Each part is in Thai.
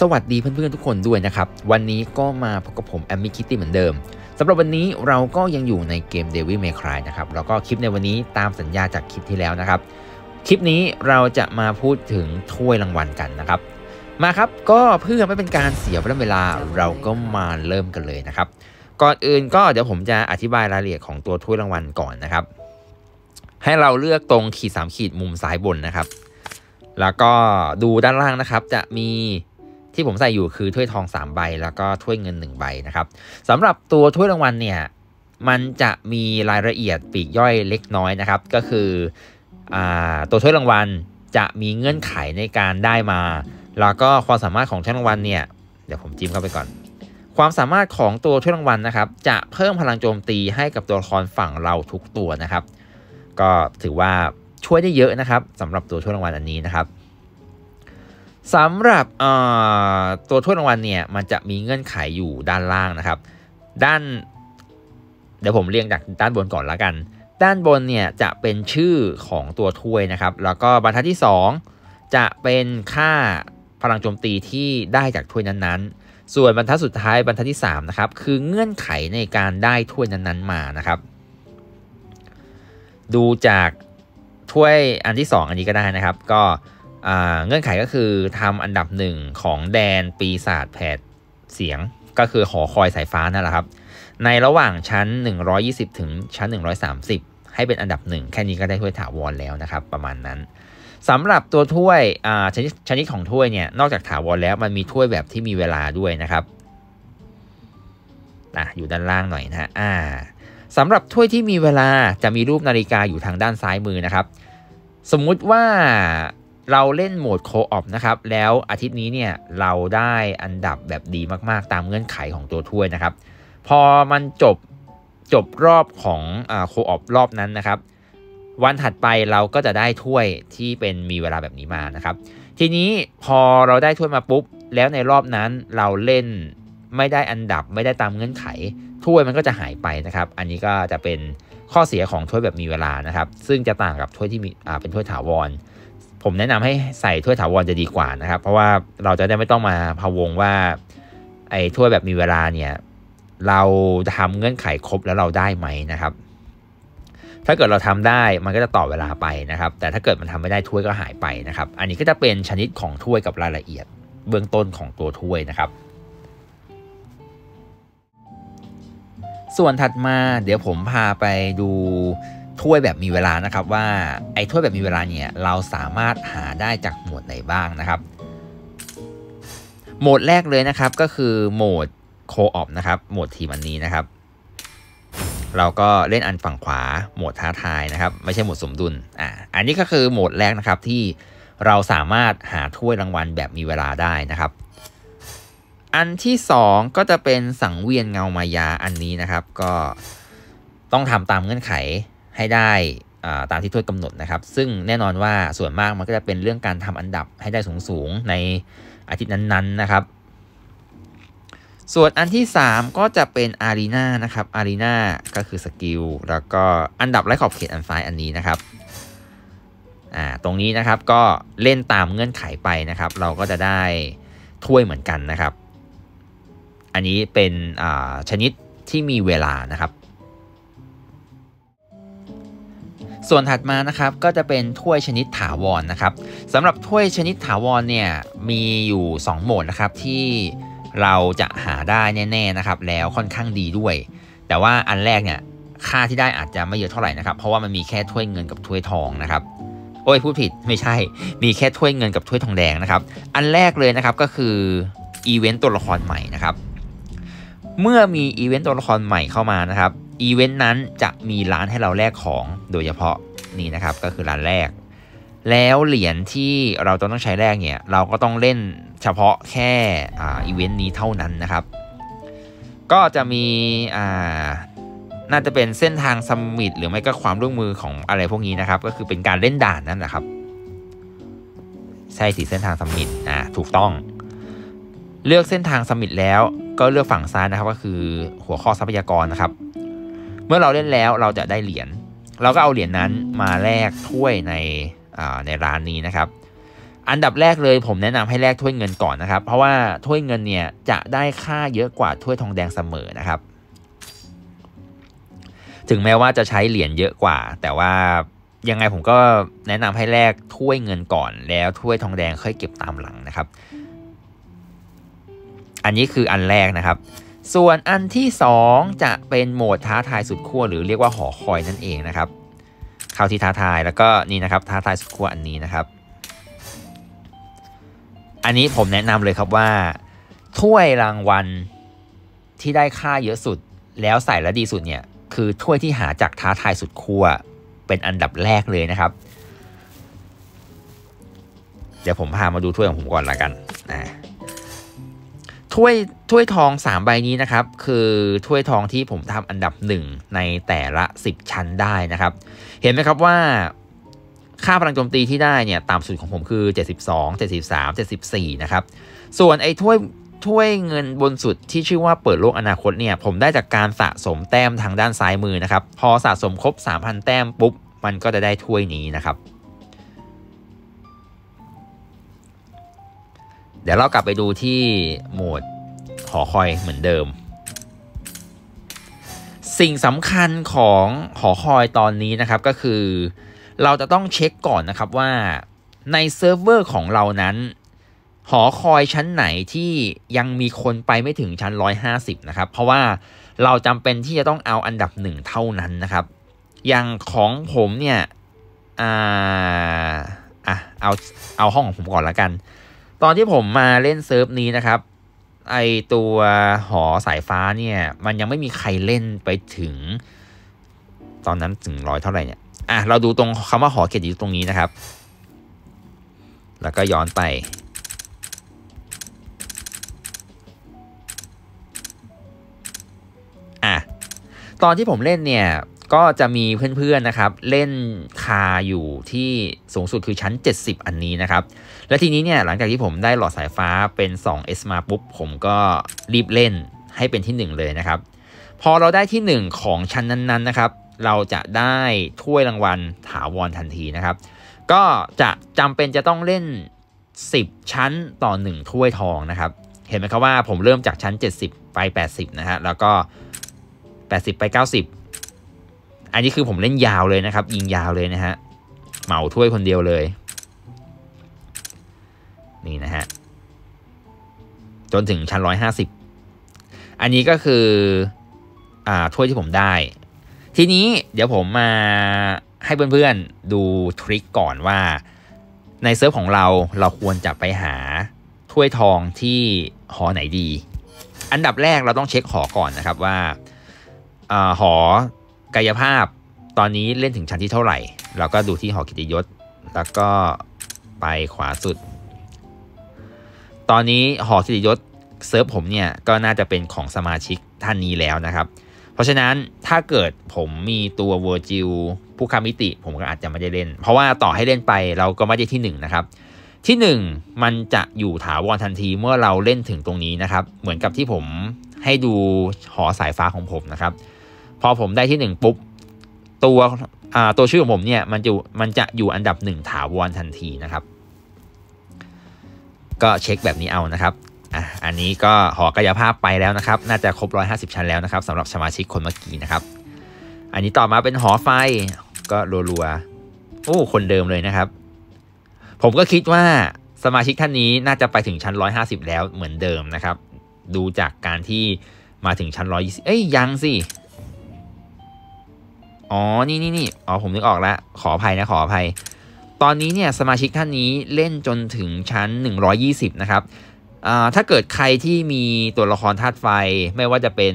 สวัสดีเพื่อนๆทุกคนด้วยนะครับ วันนี้ก็มาพบกับผมแอมมี่คิตตี้เหมือนเดิมสำหรับวันนี้เราก็ยังอยู่ในเกม Devil May Cry นะครับแล้วก็คลิปในวันนี้ตามสัญญาจากคลิปที่แล้วนะครับ คลิปนี้เราจะมาพูดถึงถ้วยรางวัลกันนะครับ มาครับก็เพื่อไม่เป็นการเสียเวลาเราก็มาเริ่มกันเลยนะครับ ก่อนอื่นก็เดี๋ยวผมจะอธิบายรายละเอียดของตัวถ้วยรางวัลก่อนนะครับ ให้เราเลือกตรงขีดสามขีดมุมซ้ายบนนะครับ แล้วก็ดูด้านล่างนะครับจะมี ที่ผมใส่อยู่คือถ้วยทอง 3 ใบ แล้วก็ถ้วยเงิน 1 ใบนะครับสำหรับตัวถ้วยรางวัลเนี่ยมันจะมีรายละเอียดปีกย่อยเล็กน้อยนะครับ ก็คืออตัวถ้วยรางวัลจะมีเงื่อนไขในการได้มา แล้วก็ความสามารถของถ้วยรางวัลเนี่ยเดี๋ยวผมจิ้มเข้าไปก่อน ความสามารถของตัวถ้วยรางวัลนะครับ จะเพิ่มพลังโจมตีให้กับตัวละครฝั่งเราทุกตัวนะครับ ก็ถือว่าช่วยได้เยอะนะครับสำหรับตัวถ้วยรางวัลอันนี้นะครับ สำหรับตัวถ้วยรางวัลเนี่ยมันจะมีเงื่อนไขอยู่ด้านล่างนะครับ ด้าน เดี๋ยวผมเรียงจากด้านบนก่อนละกัน ด้านบนเนี่ยจะเป็นชื่อของตัวถ้วยนะครับ แล้วก็บรรทัดที่ 2 จะเป็นค่าพลังโจมตีที่ได้จากถ้วยนั้นๆ ส่วนบรรทัดสุดท้ายบรรทัดที่3นะครับคือเงื่อนไขในการได้ถ้วยนั้นๆมานะครับ ดูจากถ้วยอันที่ 2 อันนี้ก็ได้นะครับ ก็ เงื่อนไขก็คือทำอันดับหนึ่งของแดนปีศาจแผดเสียงก็คือหอคอยสายฟ้านั่นแหละครับ ในระหว่างชั้น 120 ถึงชั้น 130 ให้เป็นอันดับหนึ่งแค่นี้ก็ได้ถ้วยถาวรแล้วนะครับ ประมาณนั้นสำหรับตัวถ้วยชนิดชนิดของถ้วยเนี่ยนอกจากถาวรแล้วมันมีถ้วยแบบที่มีเวลาด้วยนะครับอะอยู่ด้านล่างหน่อยนะฮะอ่าสำหรับถ้วยที่มีเวลาจะมีรูปนาฬิกาอยู่ทางด้านซ้ายมือนะครับ สมมุติว่า เราเล่นโหมดโคออฟนะครับ แล้วอาทิตย์นี้เนี่ยเราได้อันดับแบบดีมากๆ ตามเงื่อนไขของตัวถ้วยนะครับ พอมันจบจบรอบของโคออฟรอบนั้นนะครับ วันถัดไปเราก็จะได้ถ้วยที่เป็นมีเวลาแบบนี้มานะครับ ทีนี้พอเราได้ถ้วยมาปุ๊บ แล้วในรอบนั้นเราเล่นไม่ได้อันดับไม่ได้ตามเงื่อนไข ถ้วยมันก็จะหายไปนะครับ อันนี้ก็จะเป็นข้อเสียของถ้วยแบบมีเวลานะครับ ซึ่งจะต่างกับถ้วยที่มีเป็นถ้วยถาวร ผมแนะนำให้ใส่ถ้วยถาวรจะดีกว่านะครับ เพราะว่าเราจะได้ไม่ต้องมาพะวงว่า ไอ้ถ้วยแบบมีเวลาเนี่ย เราทำเงื่อนไขครบแล้วเราได้ไหมนะครับ ถ้าเกิดเราทำได้มันก็จะต่อเวลาไปนะครับ แต่ถ้าเกิดมันทำไม่ได้ถ้วยก็หายไปนะครับ อันนี้ก็จะเป็นชนิดของถ้วยกับรายละเอียด เบื้องต้นของตัวถ้วยนะครับ ส่วนถัดมาเดี๋ยวผมพาไปดู ถ้วยแบบมีเวลานะครับว่าไอ้ถ้วยแบบมีเวลาเนี่ยเราสามารถหาได้จากโหมดไหนบ้างนะครับ โหมดแรกเลยนะครับก็คือโหมดโคออฟนะครับโหมดทีมอันนี้นะครับ เราก็เล่นอันฝั่งขวาโหมดท้าทายนะครับ ไม่ใช่โหมดสมดุลอ่าอันนี้ก็คือโหมดแรกนะครับที่เราสามารถหาถ้วยรางวัลแบบมีเวลาได้นะครับ อันที่ 2 ก็จะเป็นสังเวียนเงามายาอันนี้นะครับ ก็ต้องทำตามเงื่อนไข ให้ได้ตามที่ถ้วยกำหนดนะครับ ซึ่งแน่นอนว่าส่วนมากมันก็จะเป็นเรื่องการทำอันดับให้ได้สูงๆในอาทิตย์นั้นๆนะครับ ส่วนอันที่ 3 ก็จะเป็นอารีนานะครับอารีนาก็คือสกิลแล้วก็อันดับไร้ขอบเขตอันซ้ายอันนี้นะครับอ่าตรงนี้นะครับก็เล่นตามเงื่อนไขไปนะครับ เราก็จะได้ถ้วยเหมือนกันนะครับ อันนี้เป็นชนิดที่มีเวลานะครับ ส่วนถัดมานะครับก็จะเป็นถ้วยชนิดถาวรนนะครับสำหรับถ้วยชนิดถาวรเนี่ยมีอยู่ 2 โหมดนะครับที่เราจะหาได้แน่ๆนะครับแล้วค่อนข้างดีด้วย แต่ว่าอันแรกเนี่ยค่าที่ได้อาจจะไม่เยอะเท่าไหร่นะครับ เพราะว่ามันมีแค่ถ้วยเงินกับถ้วยทองนะครับโอ้ยพูดผิดไม่ใช่ มีแค่ถ้วยเงินกับถ้วยทองแดงนะครับ อันแรกเลยนะครับก็คืออีเวนต์ตัวละครใหม่นะครับ เมื่อมีอีเวนต์ตัวละครใหม่เข้ามานะครับ อีเวนต์นั้นจะมีร้านให้เราแลกของโดยเฉพาะนี่นะครับก็คือร้านแรก แล้วเหรียญที่เราต้องใช้แลกเนี่ยเราก็ต้องเล่นเฉพาะแค่อีเวนต์นี้เท่านั้นนะครับ ก็จะมีอ่าน่าจะเป็นเส้นทางสมิธหรือไม่ก็ความร่วมมือของอะไรพวกนี้นะครับ ก็คือเป็นการเล่นด่านนั่นแหละครับ ใช่สิเส้นทางสมิธอ่าถูกต้อง เลือกเส้นทางสมิธแล้วก็เลือกฝั่งซ้ายนะครับ ก็คือหัวข้อทรัพยากรนะครับ เมื่อเราเล่นแล้วเราจะได้เหรียญเราก็เอาเหรียญนั้นมาแลกถ้วยในในร้านนี้นะครับ อันดับแรกเลยผมแนะนำให้แลกถ้วยเงินก่อนนะครับ เพราะว่าถ้วยเงินเนี่ยจะได้ค่าเยอะกว่าถ้วยทองแดงเสมอนะครับ ถึงแม้ว่าจะใช้เหรียญเยอะกว่า แต่ว่ายังไงผมก็แนะนำให้แลกถ้วยเงินก่อน แล้วถ้วยทองแดงค่อยเก็บตามหลังนะครับ อันนี้คืออันแรกนะครับ ส่วนอันที่ 2 จะเป็นโหมดท้าทายสุดขั้วหรือเรียกว่าหอคอยนั่นเองนะครับ เข้าที่ท้าทายแล้วก็นี่นะครับท้าทายสุดขั้วอันนี้นะครับ อันนี้ผมแนะนำเลยครับว่า ถ้วยรางวัลที่ได้ค่าเยอะสุด แล้วใส่และดีสุดเนี่ยคือถ้วยที่หาจากท้าทายสุดขั้วเป็นอันดับแรกเลยนะครับ เดี๋ยวผมพามาดูถ้วยของผมก่อนละกันนะ ถ้วยถ้วยทอง 3 ใบนี้นะครับ คือถ้วยทองที่ผมทำอันดับ 1 ในแต่ละ 10 ชั้นได้นะครับ เห็นไหมครับว่าค่าพลังโจมตีที่ได้เนี่ยตามสุดของผมคือ 72 73 74 นะครับ ส่วนไอ้ถ้วยถ้วยเงินบนสุดที่ชื่อว่าเปิดโลกอนาคตเนี่ย ผมได้จากการสะสมแต้มทางด้านซ้ายมือนะครับ พอสะสมครบ 3,000 แต้มปุ๊บ มันก็จะได้ถ้วยนี้นะครับ เดี๋ยวเรากลับไปดูที่โหมดหอคอยเหมือนเดิม สิ่งสำคัญของหอคอยตอนนี้นะครับก็คือ เราจะต้องเช็คก่อนนะครับว่าในเซิร์ฟเวอร์ของเรานั้น หอคอยชั้นไหนที่ยังมีคนไปไม่ถึงชั้น 150 นะครับ เพราะว่าเราจำเป็นที่จะต้องเอาอันดับหนึ่งเท่านั้นนะครับ อย่างของผมเนี่ยอ่าอะเอาเอาห้องของผมก่อนละกัน ตอนที่ผมมาเล่นเซิร์ฟนี้นะครับ ไอตัวหอสายฟ้าเนี่ย มันยังไม่มีใครเล่นไปถึง ตอนนั้นถึงร้อยเท่าไหร่เนี่ย อะ เราดูตรงคำว่าหอเขตอยู่ตรงนี้นะครับ แล้วก็ย้อนไปอะตอนที่ผมเล่นเนี่ย ก็จะมีเพื่อนๆนะครับ เล่นคาอยู่ที่สูงสุดคือชั้น 70 อันนี้นะครับ และทีนี้เนี่ยหลังจากที่ผมได้หลอดสายฟ้าเป็น 2S มาปุ๊บ ผมก็รีบเล่นให้เป็นที่ 1 เลยนะครับ พอเราได้ที่ 1 ของชั้นนั้นๆนะครับ เราจะได้ถ้วยรางวัลถาวรทันทีนะครับ ก็จะจำเป็นจะต้องเล่น 10 ชั้นต่อ 1 ถ้วยทองนะครับ เห็นไหมครับว่าผมเริ่มจากชั้น 70 ไป 80 นะฮะแล้วก็ 80 ไป 90 อันนี้คือผมเล่นยาวเลยนะครับ ยิงยาวเลยนะฮะเหมาถ้วยคนเดียวเลย นี่นะฮะจนถึงชั้น150อันนี้ก็คืออ่าถ้วยที่ผมได้ ทีนี้เดี๋ยวผมมาให้เพื่อนๆดูทริคก่อนว่า ในเซิร์ฟของเราเราควรจะไปหาถ้วยทองที่หอไหนดี อันดับแรกเราต้องเช็คหอก่อนนะครับว่าหอ กายภาพตอนนี้เล่นถึงชั้นที่เท่าไหร่ เราก็ดูที่หอกิติยศ แล้วก็ไปขวาสุด ตอนนี้หอกิติยศเซิร์ฟผมเนี่ยก็น่าจะเป็นของสมาชิกท่านนี้แล้วนะครับ เพราะฉะนั้นถ้าเกิดผมมีตัวเวอร์จิลผู้คามิติ ผมก็อาจจะไม่ได้เล่น เพราะว่าต่อให้เล่นไปเราก็ไม่ได้ที่1นนะครับที่ 1 มันจะอยู่ถาวรทันทีเมื่อเราเล่นถึงตรงนี้นะครับ เหมือนกับที่ผมให้ดูหอสายฟ้าของผมนะครับ พอผมได้ที่หนึ่งปุ๊บ ตัวตัวชื่อของผมเนี่ยมันจะมันจะอยู่อันดับหนึ่งถาวรทันทีนะครับ ก็เช็คแบบนี้เอานะครับอะอันนี้ก็หอกายภาพไปแล้วนะครับ น่าจะครบ 150 ชั้นแล้วนะครับสำหรับสมาชิกคนเมื่อกี้นะครับ อันนี้ต่อมาเป็นหอไฟก็รัวๆโอ้คนเดิมเลยนะครับ ผมก็คิดว่าสมาชิกท่านนี้น่าจะไปถึงชั้น 150 แล้วเหมือนเดิมนะครับ ดูจากการที่มาถึงชั้น 120 เอ้ยยังสิ อ๋อ นี่นี่นี่อ๋อ ผมนึกออกแล้ว ขออภัยนะ ขออภัย ตอนนี้เนี่ยสมาชิกท่านนี้เล่นจนถึงชั้น 120 นะครับ ถ้าเกิดใครที่มีตัวละครธาตุไฟ ไม่ว่าจะเป็น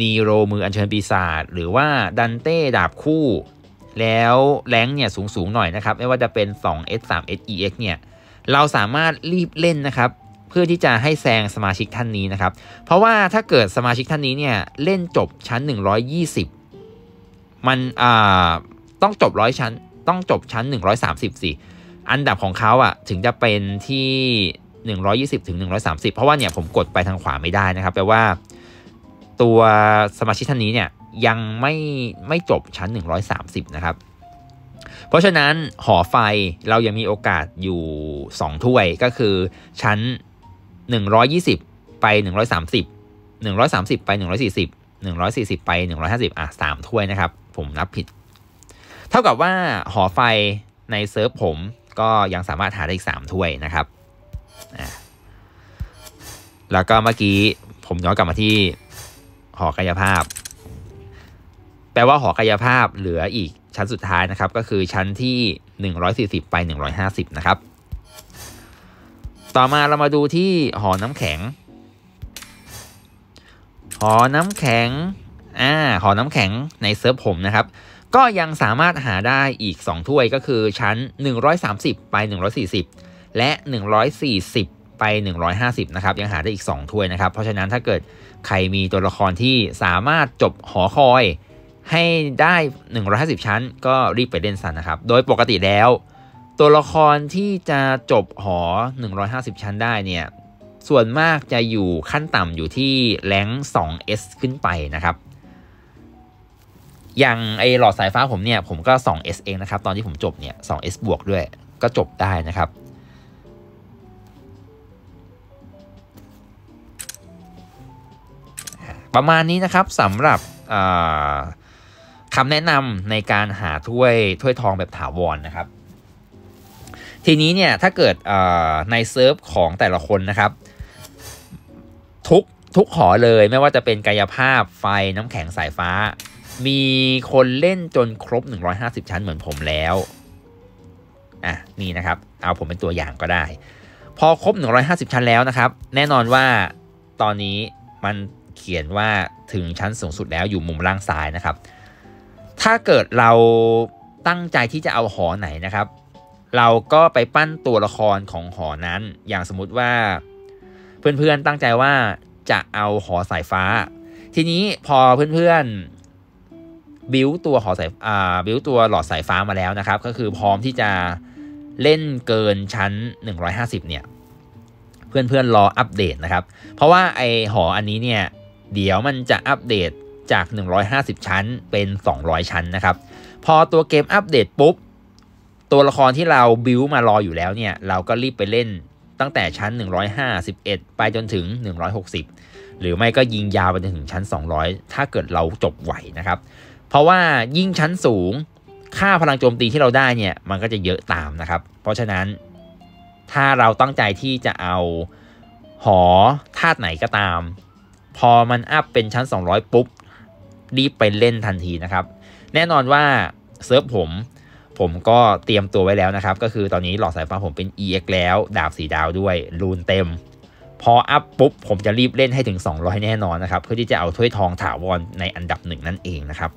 นีโรมืออัญเชิญปีศาจ หรือว่าดันเต้ดาบคู่ แล้วแรงเนี่ยสูงสูงหน่อยนะครับ ไม่ว่าจะเป็น 2S 3S EX เนี่ย เราสามารถรีบเล่นนะครับเพื่อที่จะให้แซงสมาชิกท่านนี้นะครับ เพราะว่าถ้าเกิดสมาชิกท่านนี้เนี่ยเล่นจบชั้น 120 มันอ่าต้องจบร้อยชั้น ต้องจบชั้น 130สิอันดับของเขาอะถึงจะเป็นที่ 120ถึง130 เพราะว่าเนี่ยผมกดไปทางขวาไม่ได้นะครับแปลว่า ตัวสมาชิกท่านนี้เนี่ยยังไม่ไม่จบชั้น 130 นะครับ เพราะฉะนั้นหอไฟเรายังมีโอกาสอยู่ 2 ถ้วยก็คือชั้น 120 ไป 130 130 ไป 140 140 ไป 150 อะ 3 ถ้วยนะครับ ผมนับผิด เท่ากับว่าหอไฟในเซิร์ฟผมก็ยังสามารถหาได้อีก3ถ้วยนะครับ แล้วก็เมื่อกี้ผมย้อนกลับมาที่หอกายภาพ แปลว่าหอกายภาพเหลืออีกชั้นสุดท้ายนะครับ ก็คือชั้นที่ 140 ไป 150 นะครับ ต่อมาเรามาดูที่หอน้ำแข็ง หอน้ำแข็ง อ่าหอน้ำแข็งในเซิร์ฟผมนะครับ ก็ยังสามารถหาได้อีก 2 ถ้วยก็คือชั้น 130 ไป 140 และ 140 ไป 150 นะครับ ยังหาได้อีก 2 ถ้วยนะครับ เพราะฉะนั้นถ้าเกิดใครมีตัวละครที่สามารถจบหอคอยให้ได้ 150 ชั้น ก็รีบไปเล่นซันนะครับ โดยปกติแล้ว ตัวละครที่จะจบหอ 150 ชั้นได้เนี่ยส่วนมากจะอยู่ขั้นต่ำอยู่ที่แรง 2S ขึ้นไปนะครับ อย่างไอหลอดสายฟ้าผมเนี่ยผมก็ 2S เองนะครับ ตอนที่ผมจบเนี่ย 2S บวกด้วยก็จบได้นะครับ ประมาณนี้นะครับสำหรับคำแนะนำในการหาถ้วยถ้วยทองแบบถาวรนนะครับ ทีนี้เนี่ยถ้าเกิดในเซิร์ฟของแต่ละคนนะครับ ทุกทุกหอเลยไม่ว่าจะเป็นกายภาพไฟน้ำแข็งสายฟ้า มีคนเล่นจนครบ 150 ชั้นเหมือนผมแล้ว อะ นี่นะครับ เอาผมเป็นตัวอย่างก็ได้ พอครบ 150 ชั้นแล้วนะครับ แน่นอนว่าตอนนี้มันเขียนว่าถึงชั้นสูงสุดแล้วอยู่มุมล่างซ้ายนะครับ ถ้าเกิดเราตั้งใจที่จะเอาหอไหนนะครับ เราก็ไปปั้นตัวละครของหอนั้น อย่างสมมุติว่า เพื่อนๆตั้งใจว่าจะเอาหอสายฟ้า ทีนี้พอเพื่อนๆ บิวตัวหอสายอ่าบิวตัวหลอดสายฟ้ามาแล้วนะครับ ก็คือพร้อมที่จะเล่นเกินชั้น 150 เนี่ย เพื่อนๆรออัปเดตนะครับ เพราะว่าไอหออันนี้เนี่ยเดี๋ยวมันจะอัปเดตจาก 150 ชั้นเป็น 200 ชั้นนะครับ พอตัวเกมอัปเดตปุ๊บ ตัวละครที่เราบิวมารออยู่แล้วเนี่ย เราก็รีบไปเล่นตั้งแต่ชั้น 151 ไปจนถึง 160 หรือไม่ก็ยิงยาวไปจนถึงชั้น 200 ถ้าเกิดเราจบไหวนะครับ เพราะว่ายิ่งชั้นสูงค่าพลังโจมตีที่เราได้เนี่ยมันก็จะเยอะตามนะครับ เพราะฉะนั้นถ้าเราตั้งใจที่จะเอาหอธาตุไหนก็ตาม พอมันอัพเป็นชั้น 200 ปุ๊บ รีบไปเล่นทันทีนะครับ แน่นอนว่าเซิร์ฟผมผมก็เตรียมตัวไว้แล้วนะครับ ก็คือตอนนี้หลอดสายฟ้าผมเป็น EX แล้ว ดาบสีดาวด้วยรูนเต็ม พออัพปุ๊บ ผมจะรีบเล่นให้ถึง 200 แน่นอนนะครับ เพื่อที่จะเอาถ้วยทองถาวรในอันดับหนึ่งนั่นเองนะครับ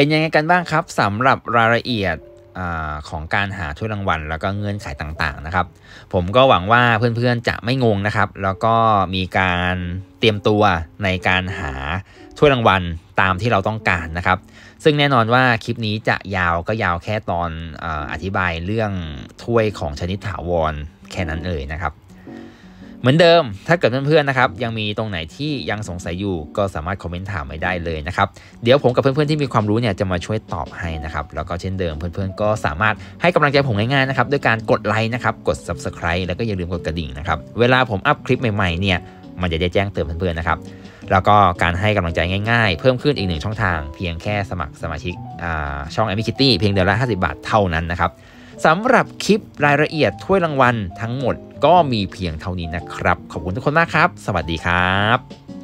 เป็นยังไงกันบ้างครับสำหรับรายละเอียดอของการหาถ้วยรางวัล แล้วก็เงื่อนไขต่างๆนะครับ ผมก็หวังว่าเพื่อนๆจะไม่งงนะครับ แล้วก็มีการเตรียมตัวในการหาถ้วยรางวัลตามที่เราต้องการนะครับ ซึ่งแน่นอนว่าคลิปนี้จะยาวก็ยาวแค่ตอนอธิบายเรื่องถ้วยของชนิดถาวรแค่นั้นเอ่ยนะครับ เหมือนเดิมถ้าเกิดเพื่อนๆนะครับยังมีตรงไหนที่ยังสงสัยอยู่ก็สามารถคอมเมนต์ถามไว้ได้เลยนะครับเดี๋ยวผมกับเพื่อนๆที่มีความรู้เนี่ยจะมาช่วยตอบให้นะครับแล้วก็เช่นเดิมเพื่อนๆก็สามารถให้กำลังใจผมง่ายๆนะครับด้วยการกดไลค์นะครับกด subscribe แล้วก็อย่าลืมกดกระดิ่งนะครับเวลาผมอัพคลิปใหม่ๆเนี่ยมันจะได้แจ้งเตือนเพื่อนๆนะครับแล้วก็การให้กำลังใจง่ายๆ เพิ่มขึ้นอีกหนึ่งช่องทาง เพียงแค่สมัครสมาชิกช่อง a m ม Kitty เพียงเดือนละ 50 บาทเท่านั้นนะครับ สำหรับคลิปรายละเอียดถ้วยรางวัลทั้งหมดก็มีเพียงเท่านี้นะครับ ขอบคุณทุกคนมากครับ สวัสดีครับ